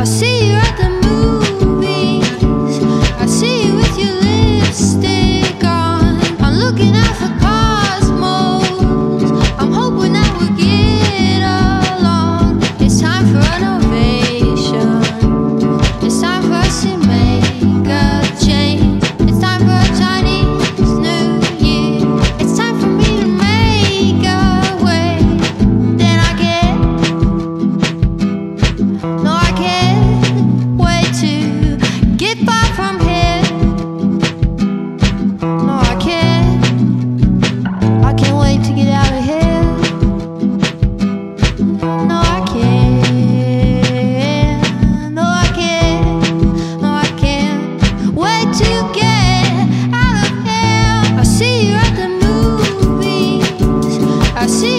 I see you. sim